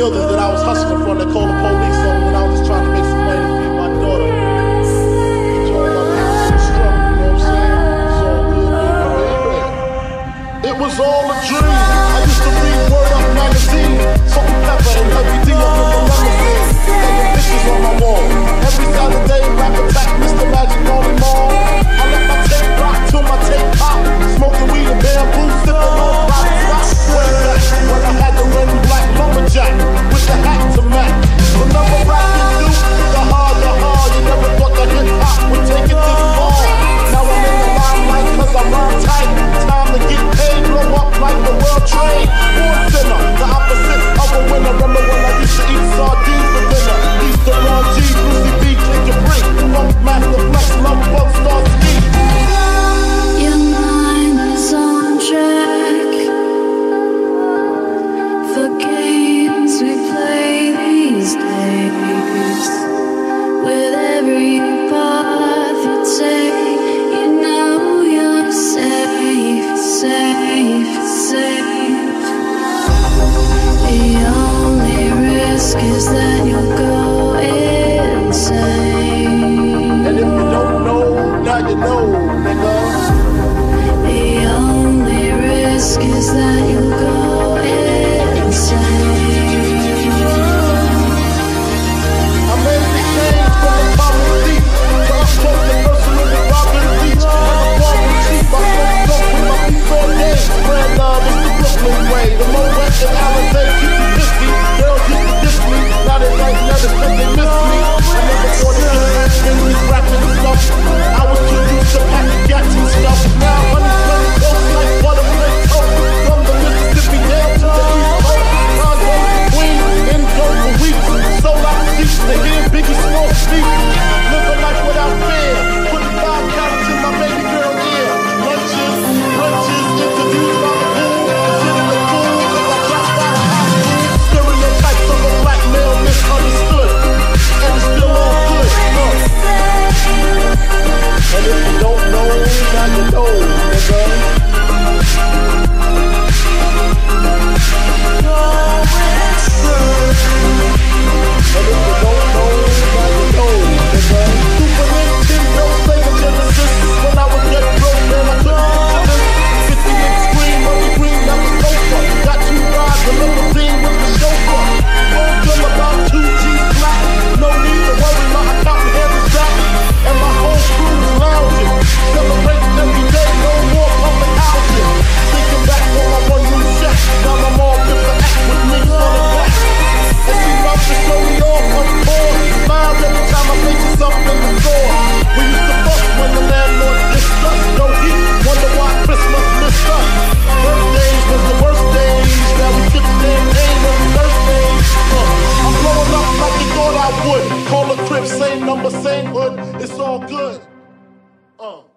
building that I was hustling from they called the police on know. The only risk is that you go. I'ma hood, it's all good. Uh.